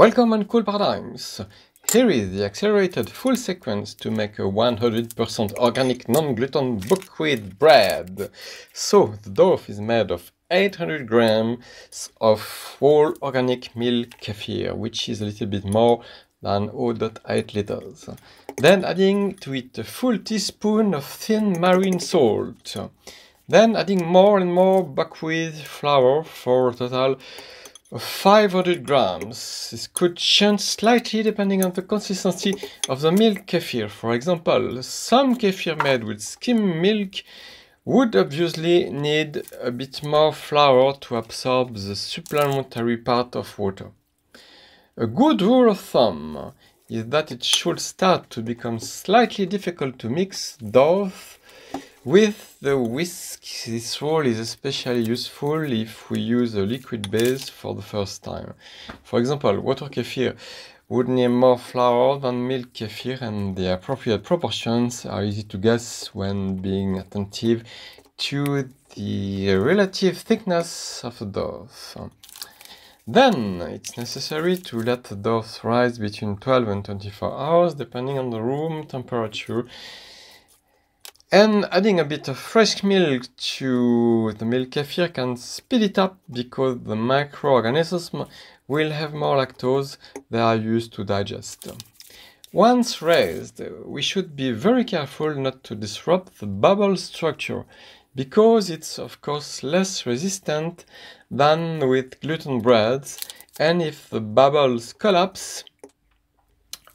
Welcome on Cool Paradigms. Here is the accelerated full sequence to make a 100% organic non-gluten buckwheat bread. So the dough is made of 800 grams of whole organic milk kefir, which is a little bit more than 0.8 liters. Then adding to it a full teaspoon of thin marine salt. Then adding more and more buckwheat flour for total 500 grams. This could change slightly depending on the consistency of the milk kefir. For example, some kefir made with skim milk would obviously need a bit more flour to absorb the supplementary part of water. A good rule of thumb is that it should start to become slightly difficult to mix dough with the whisk, this rule is especially useful if we use a liquid base for the first time. For example, water kefir would need more flour than milk kefir and the appropriate proportions are easy to guess when being attentive to the relative thickness of the dough. Then it's necessary to let the dough rise between 12 and 24 hours depending on the room temperature and adding a bit of fresh milk to the milk kefir can speed it up because the microorganisms will have more lactose they are used to digest. Once raised, we should be very careful not to disrupt the bubble structure because it's of course less resistant than with gluten breads and if the bubbles collapse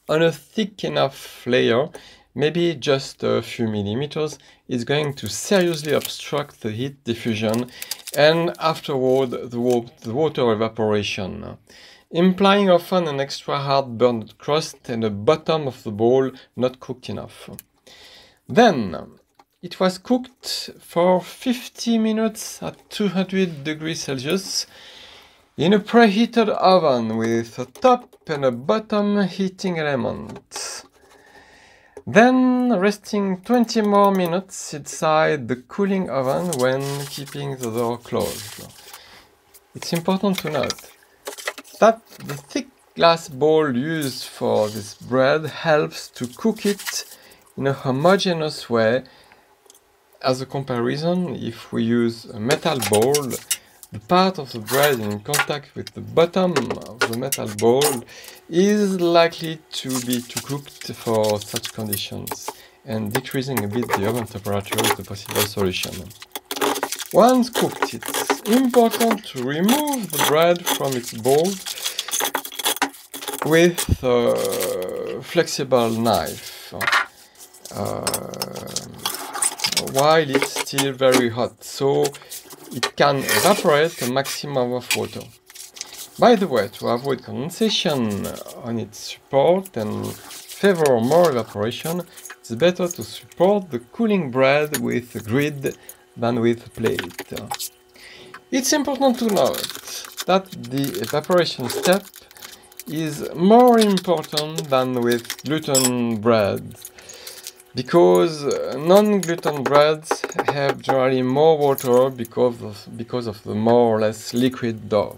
on a thick enough layer maybe just a few millimeters, is going to seriously obstruct the heat diffusion and afterward the, the water evaporation, implying often an extra hard burned crust and a bottom of the bowl not cooked enough. Then, it was cooked for 50 minutes at 200 degrees Celsius in a preheated oven with a top and a bottom heating element. Then resting 20 more minutes inside the cooling oven when keeping the door closed. It's important to note that the thick glass bowl used for this bread helps to cook it in a homogeneous way. As a comparison, if we use a metal bowl, part of the bread in contact with the bottom of the metal bowl is likely to be too cooked for such conditions and decreasing a bit the oven temperature is the possible solution. Once cooked, it's important to remove the bread from its bowl with a flexible knife uh, while it's still very hot. So it can evaporate a maximum of water. By the way, to avoid condensation on its support and favor more evaporation, it's better to support the cooling bread with a grid than with plate. It's important to note that the evaporation step is more important than with gluten bread because uh, non-gluten breads have generally more water because of, because of the more or less liquid dough.